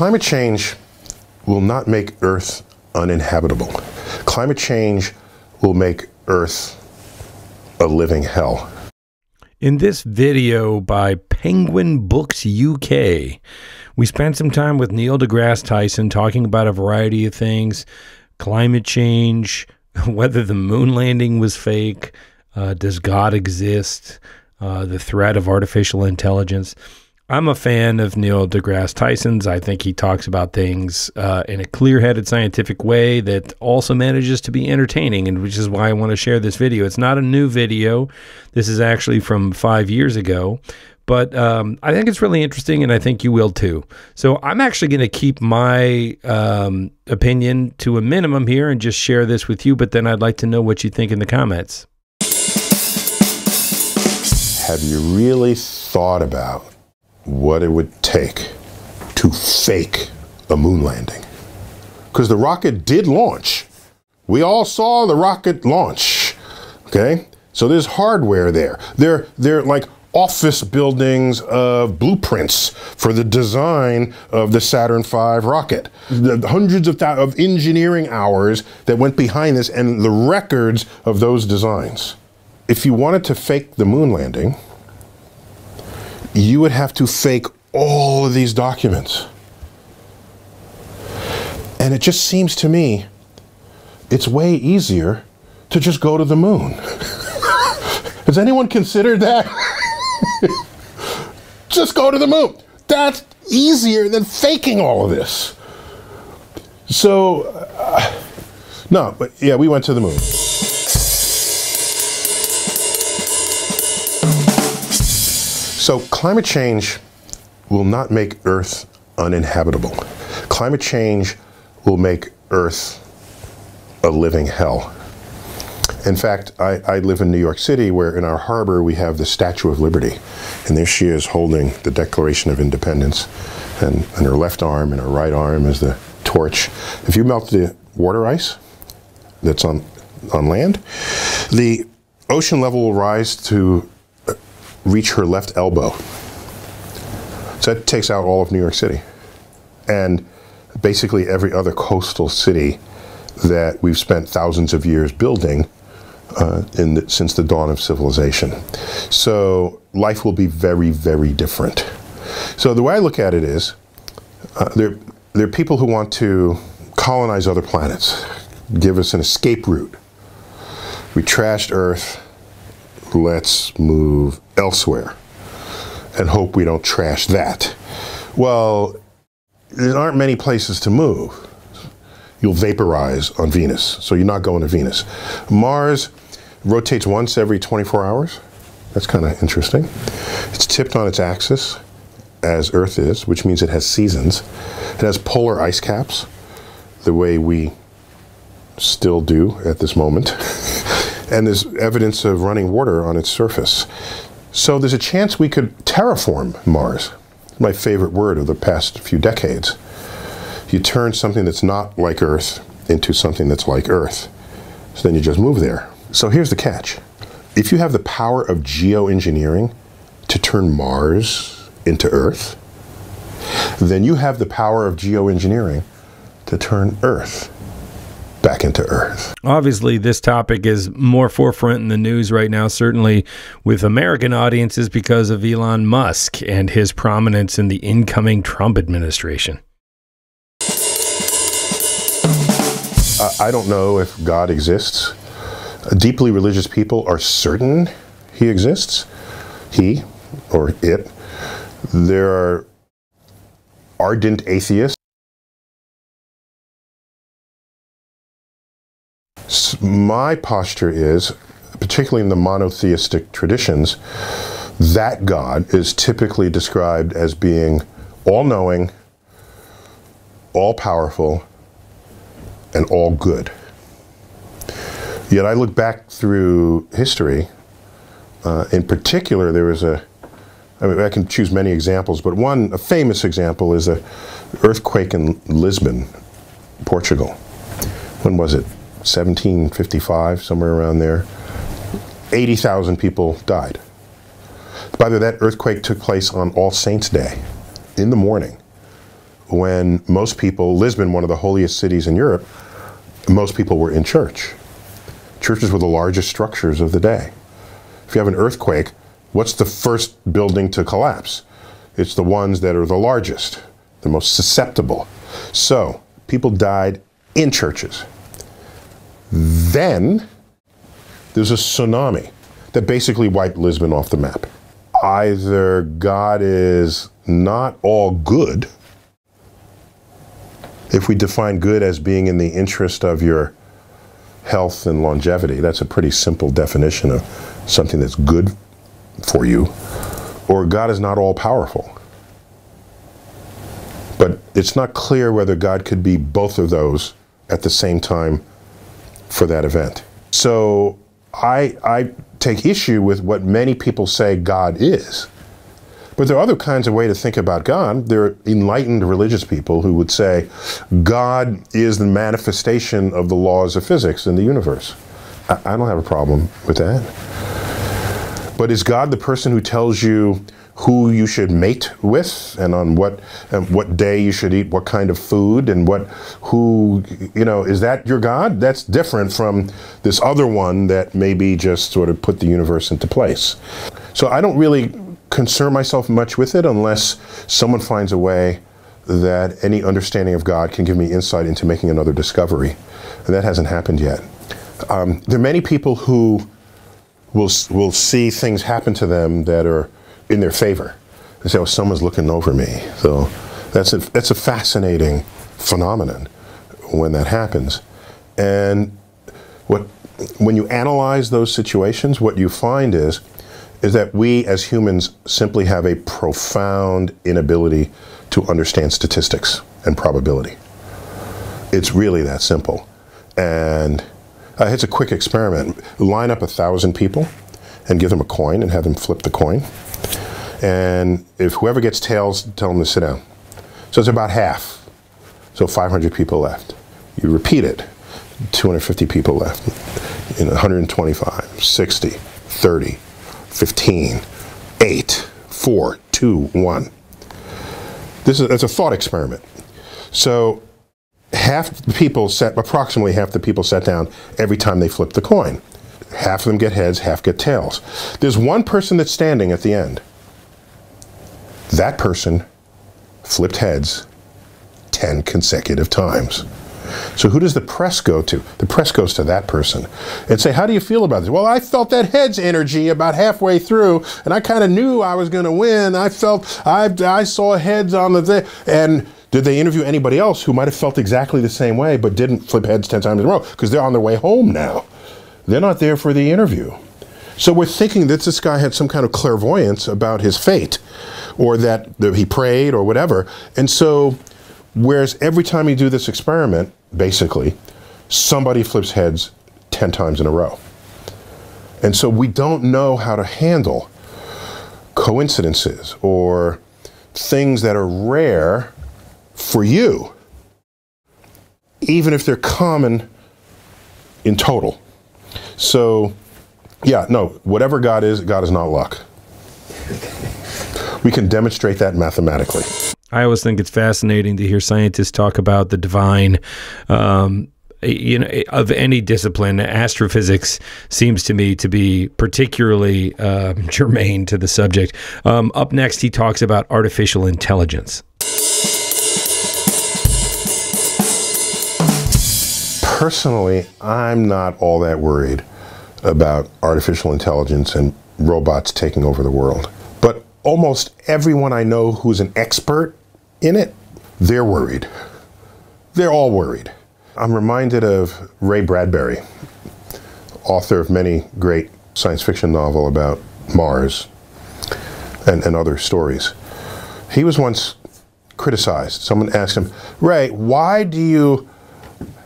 climate change will not make Earth uninhabitable. Climate change will make Earth a living hell. In this video by Penguin Books UK, we spent some time with Neil deGrasse Tyson talking about a variety of things climate change, whether the moon landing was fake, uh, does God exist, uh, the threat of artificial intelligence. I'm a fan of Neil deGrasse Tyson's. I think he talks about things uh, in a clear headed scientific way that also manages to be entertaining, and which is why I want to share this video. It's not a new video, this is actually from five years ago. But um, I think it's really interesting, and I think you will too. So I'm actually going to keep my um, opinion to a minimum here and just share this with you. But then I'd like to know what you think in the comments. Have you really thought about what it would take to fake a moon landing. Because the rocket did launch. We all saw the rocket launch. Okay? So there's hardware there. They're, they're like office buildings of blueprints for the design of the Saturn V rocket. The hundreds of, of engineering hours that went behind this and the records of those designs. If you wanted to fake the moon landing, you would have to fake all of these documents. And it just seems to me it's way easier to just go to the moon. Has anyone considered that? just go to the moon. That's easier than faking all of this. So, uh, no, but yeah, we went to the moon. So climate change will not make Earth uninhabitable. Climate change will make Earth a living hell. In fact, I, I, live in New York City where in our harbor we have the Statue of Liberty. And there she is holding the Declaration of Independence. And in her left arm and her right arm is the torch. If you melt the water ice that's on, on land, the ocean level will rise to reach her left elbow. So that takes out all of New York City. And basically every other coastal city that we've spent thousands of years building uh, the, since the dawn of civilization. So life will be very, very different. So the way I look at it is, uh, there, there are people who want to colonize other planets, give us an escape route. We trashed Earth, let's move elsewhere and hope we don't trash that. Well, there aren't many places to move. You'll vaporize on Venus, so you're not going to Venus. Mars rotates once every 24 hours. That's kind of interesting. It's tipped on its axis, as Earth is, which means it has seasons. It has polar ice caps, the way we still do at this moment. and there's evidence of running water on its surface. So there's a chance we could terraform Mars. My favorite word of the past few decades. You turn something that's not like Earth into something that's like Earth. So then you just move there. So here's the catch. If you have the power of geoengineering to turn Mars into Earth, then you have the power of geoengineering to turn Earth back into Earth. Obviously, this topic is more forefront in the news right now, certainly with American audiences because of Elon Musk and his prominence in the incoming Trump administration. I don't know if God exists. Deeply religious people are certain he exists, he or it. There are ardent atheists My posture is, particularly in the monotheistic traditions, that God is typically described as being all knowing, all powerful, and all good. Yet I look back through history, uh, in particular, there was a, I mean, I can choose many examples, but one, a famous example is a earthquake in Lisbon, Portugal. When was it? 1755, somewhere around there. 80,000 people died. By the way, that earthquake took place on All Saints' Day in the morning when most people, Lisbon, one of the holiest cities in Europe, most people were in church. Churches were the largest structures of the day. If you have an earthquake, what's the first building to collapse? It's the ones that are the largest, the most susceptible. So, people died in churches. Then, there's a tsunami that basically wiped Lisbon off the map. Either God is not all good, if we define good as being in the interest of your health and longevity, that's a pretty simple definition of something that's good for you, or God is not all powerful. But it's not clear whether God could be both of those at the same time for that event. So I, I take issue with what many people say God is. But there are other kinds of way to think about God. There are enlightened religious people who would say God is the manifestation of the laws of physics in the universe. I, I don't have a problem with that. But is God the person who tells you who you should mate with and on what and what day you should eat what kind of food and what who you know is that your god? That's different from this other one that maybe just sort of put the universe into place. So i don't really concern myself much with it unless someone finds a way that any understanding of god can give me insight into making another discovery. And that hasn't happened yet. Um, there are many people who will will see things happen to them that are in their favor. They say, "Oh, someone's looking over me." So that's a that's a fascinating phenomenon when that happens. And what when you analyze those situations, what you find is is that we as humans simply have a profound inability to understand statistics and probability. It's really that simple. And uh, it's a quick experiment. Line up a thousand people and give them a coin and have them flip the coin. And if whoever gets tails, tell them to sit down. So it's about half. So 500 people left. You repeat it. 250 people left. You know, 125, 60, 30, 15, 8, 4, 2, 1. This is it's a thought experiment. So half the people set approximately half the people sat down every time they flip the coin. Half of them get heads, half get tails. There's one person that's standing at the end. That person flipped heads 10 consecutive times. So who does the press go to? The press goes to that person and say, "How do you feel about this?" Well, I felt that heads energy about halfway through, and I kind of knew I was going to win. I felt I I saw heads on the thing, and did they interview anybody else who might have felt exactly the same way but didn't flip heads ten times in a row because they're on their way home now? They're not there for the interview. So we're thinking that this guy had some kind of clairvoyance about his fate, or that, he prayed, or whatever. And so, whereas every time you do this experiment, basically, somebody flips heads 10 times in a row. And so we don't know how to handle coincidences or things that are rare for you, even if they're common in total. So, yeah, no, whatever God is, God is not luck. We can demonstrate that mathematically. I always think it's fascinating to hear scientists talk about the divine. Um, you know, of any discipline, astrophysics seems to me to be particularly uh, germane to the subject. Um, up next, he talks about artificial intelligence. Personally, I'm not all that worried about artificial intelligence and robots taking over the world. Almost everyone I know who's an expert in it, they're worried. They're all worried. I'm reminded of Ray Bradbury, author of many great science fiction novel about Mars and, and other stories. He was once criticized. Someone asked him, Ray, why do you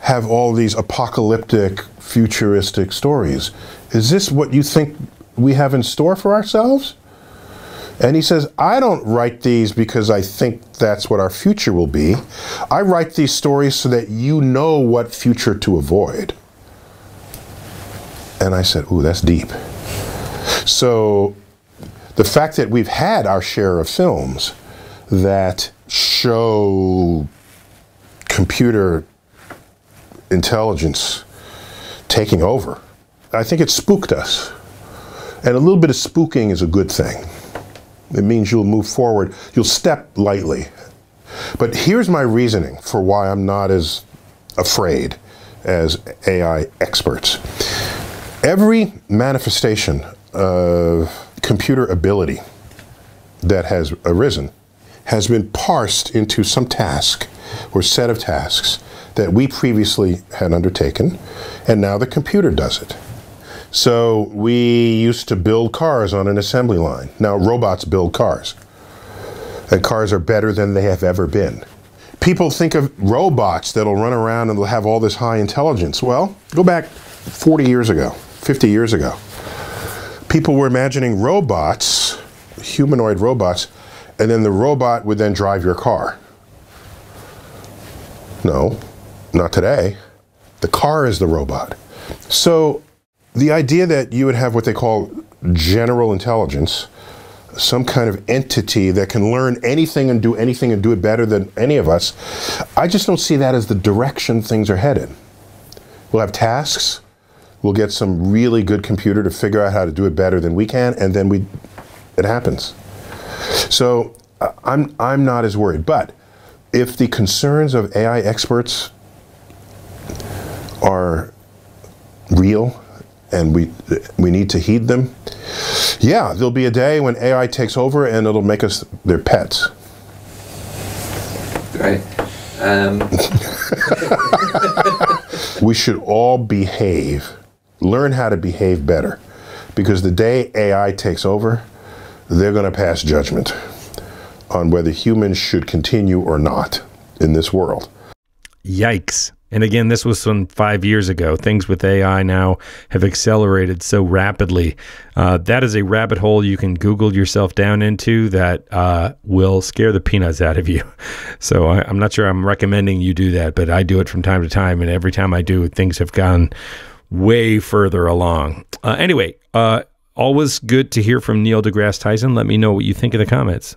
have all these apocalyptic, futuristic stories? Is this what you think we have in store for ourselves? And he says, I don't write these because I think that's what our future will be. I write these stories so that you know what future to avoid. And I said, Ooh, that's deep. So the fact that we've had our share of films that show computer intelligence taking over. I think it spooked us. And a little bit of spooking is a good thing. It means you'll move forward, you'll step lightly. But here's my reasoning for why I'm not as afraid as AI experts. Every manifestation of computer ability that has arisen has been parsed into some task or set of tasks that we previously had undertaken, and now the computer does it. So we used to build cars on an assembly line. Now robots build cars. And cars are better than they have ever been. People think of robots that'll run around and they'll have all this high intelligence. Well, go back 40 years ago, 50 years ago. People were imagining robots, humanoid robots, and then the robot would then drive your car. No, not today. The car is the robot. So the idea that you would have what they call general intelligence, some kind of entity that can learn anything and do anything and do it better than any of us, I just don't see that as the direction things are headed. We'll have tasks, we'll get some really good computer to figure out how to do it better than we can, and then we, it happens. So I'm, I'm not as worried. But if the concerns of AI experts are real and we, we need to heed them, yeah, there'll be a day when AI takes over and it'll make us their pets. Right. Um. we should all behave, learn how to behave better. Because the day AI takes over, they're going to pass judgment on whether humans should continue or not in this world. Yikes. And again, this was some five years ago. Things with AI now have accelerated so rapidly. Uh, that is a rabbit hole you can Google yourself down into that uh, will scare the peanuts out of you. So I, am not sure I'm recommending you do that, but I do it from time to time. And every time I do, things have gone way further along. Uh, anyway, uh, always good to hear from Neil deGrasse Tyson. Let me know what you think in the comments.